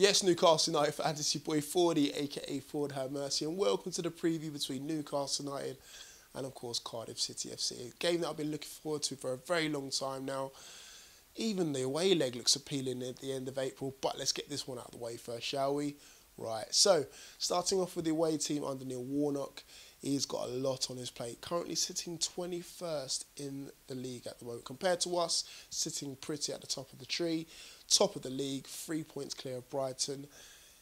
Yes, Newcastle United your boy Fordey, aka Forde Have Mercy, and welcome to the preview between Newcastle United and, of course, Cardiff City FC. A game that I've been looking forward to for a very long time now. Even the away leg looks appealing at the end of April, but let's get this one out of the way first, shall we? Right, so starting off with the away team under Neil Warnock, he's got a lot on his plate. Currently sitting 21st in the league at the moment, compared to us, sitting pretty at the top of the tree top of the league, three points clear of Brighton.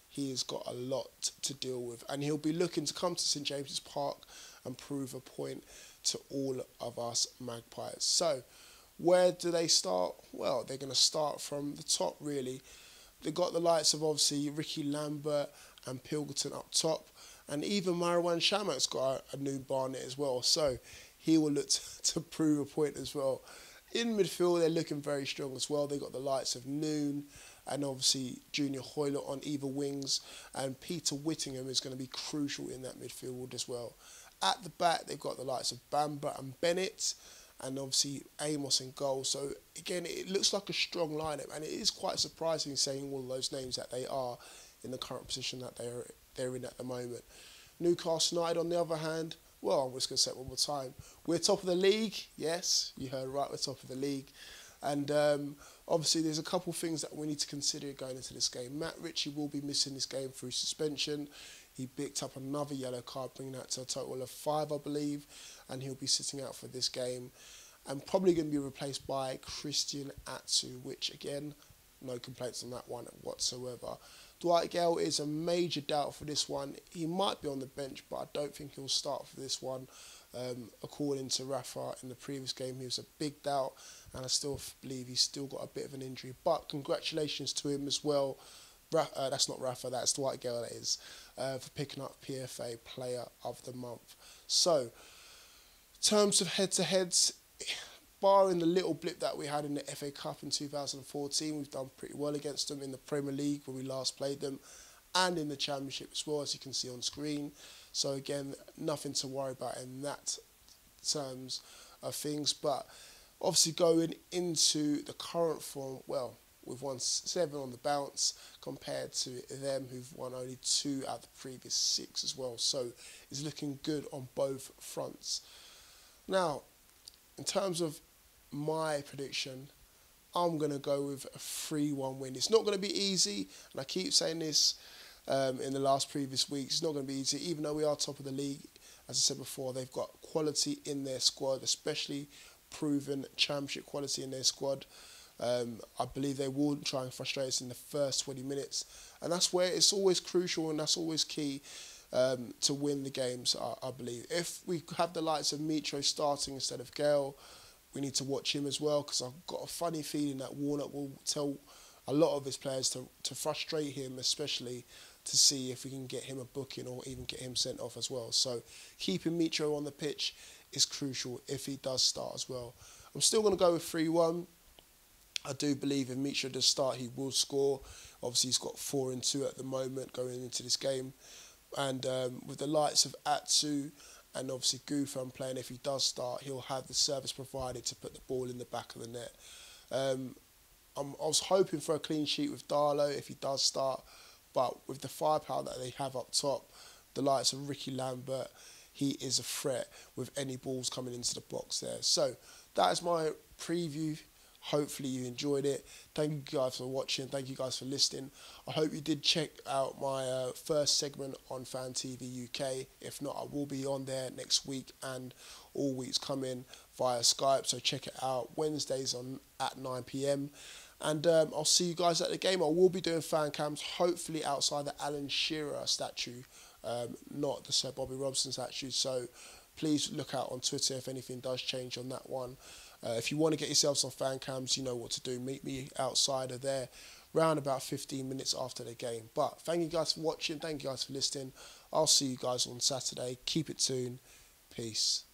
He has got a lot to deal with, and he'll be looking to come to St James's Park and prove a point to all of us Magpies. So, where do they start? Well, they're going to start from the top, really. They've got the likes of obviously Rickie Lambert and Pilkington up top, and even Marwan Chamakh's got a, a new Barnet as well. So, he will look to, to prove a point as well. In midfield, they're looking very strong as well. They've got the likes of Noone and obviously Junior Hoilett on either wings, and Peter Whittingham is going to be crucial in that midfield as well. At the back, they've got the likes of Bamba and Bennett, and obviously Amos in goal. So again, it looks like a strong lineup, and it is quite surprising saying all those names that they are in the current position that they're they're in at the moment. Newcastle United, on the other hand, well, I'm just going to say it one more time. We're top of the league. Yes, you heard right. We're top of the league. And um, obviously, there's a couple of things that we need to consider going into this game. Matt Ritchie will be missing this game through suspension. He picked up another yellow card, bringing that to a total of five, I believe, and he'll be sitting out for this game. And probably going to be replaced by Christian Atsu, which again, no complaints on that one whatsoever. Dwight Gayle is a major doubt for this one. He might be on the bench, but I don't think he'll start for this one. Um, according to Rafa in the previous game, he was a big doubt, and I still believe he's still got a bit of an injury. But congratulations to him as well. Uh, that's not Rafa, that's Dwight Gayle, that is, uh, for picking up PFA Player of the Month. So, terms of head to heads, barring the little blip that we had in the FA Cup in 2014, we've done pretty well against them in the Premier League where we last played them and in the Championship as well, as you can see on screen. So again, nothing to worry about in that terms of things. But obviously going into the current form, well, we've won seven on the bounce compared to them who've won only two out of the previous six as well. So it's looking good on both fronts. Now, in terms of my prediction, I'm going to go with a 3 1 win. It's not going to be easy, and I keep saying this um, in the last previous weeks. It's not going to be easy, even though we are top of the league. As I said before, they've got quality in their squad, especially proven championship quality in their squad. Um, I believe they will try and frustrate us in the first 20 minutes, and that's where it's always crucial and that's always key um, to win the games. I, I, believe if we have the likes of Mitro starting instead of Gayle, we need to watch him as well because I've got a funny feeling that Warnock will tell a lot of his players to, to frustrate him, especially to see if we can get him a booking or even get him sent off as well. So keeping Mitro on the pitch is crucial if he does start as well. I'm still going to go with 3 1. I do believe if Mitro does start, he will score. Obviously, he's got 4 and 2 at the moment going into this game. And um, with the likes of Atsu, and obviously Gouffran playing, if he does start, he'll have the service provided to put the ball in the back of the net. Um, i was hoping for a clean sheet with Darlow if he does start, but with the firepower that they have up top, the likes of Rickie Lambert, he is a threat with any balls coming into the box there. So that is my preview Hopefully you enjoyed it. Thank you guys for watching. Thank you guys for listening. I hope you did check out my uh, first segment on Fan TV UK. If not, I will be on there next week and all weeks coming via Skype. So check it out. Wednesdays on at 9 p.m. And um, I'll see you guys at the game. I will be doing fan cams, hopefully outside the Alan Shearer statue, um, not the Sir Bobby Robson statue. So please look out on Twitter if anything does change on that one. Uh, if you want to get yourselves on fan cams, you know what to do. Meet me outside of there around about 15 minutes after the game. But thank you guys for watching. Thank you guys for listening. I'll see you guys on Saturday. Keep it tuned. Peace.